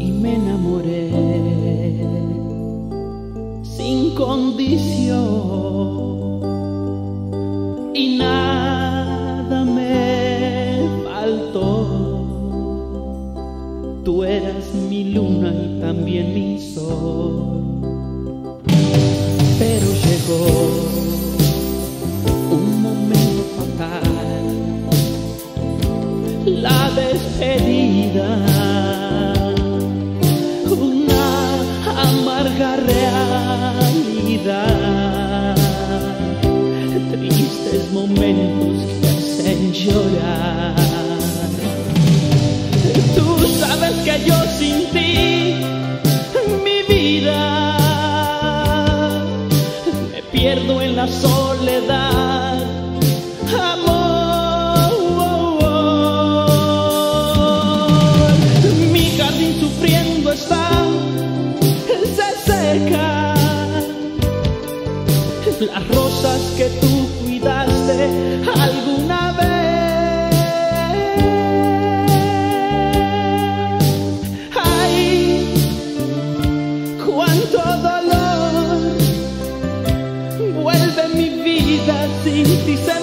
y me enamoré sin condición y nada me faltó. Tú eras mi luna y también mi sol, pero llegó yo sin ti, mi vida, me pierdo en la soledad. Amor, mi jardín sufriendo está, se seca. Las rosas que tú cuidaste alguna vida,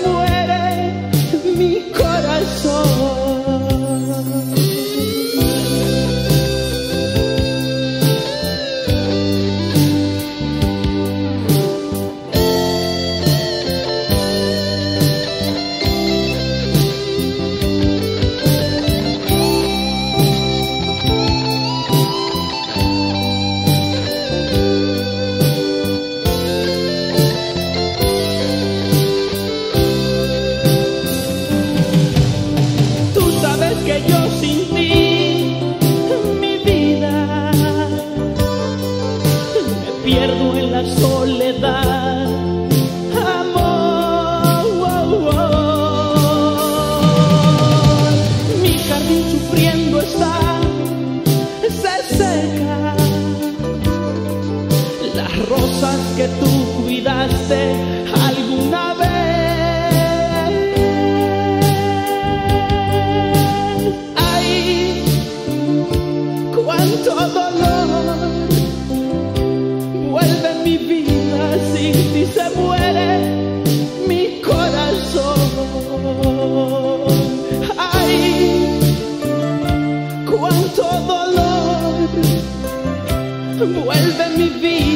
sin ti, mi vida, me pierdo en la soledad. Amor, mi jardín sufriendo está, se seca. Las rosas que tú cuidaste alguna vez. Cuánto dolor. Vuelve mi vida, sin ti se muere mi corazón. Ay, cuánto dolor. Vuelve mi vida